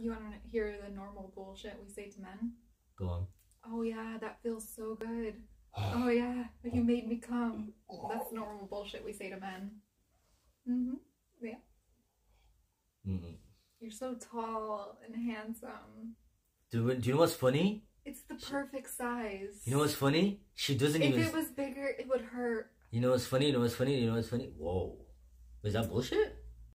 You want to hear the normal bullshit we say to men? Go on. Oh yeah, that feels so good. Ah. Oh yeah, you made me come. That's normal bullshit we say to men. Mhm. Yeah. Mm-mm. You're so tall and handsome. Do, do you know what's funny? It's the perfect size. You know what's funny? She doesn't If even. it was bigger, it would hurt. You know what's funny? You know what's funny? You know what's funny? Whoa. Is that bullshit?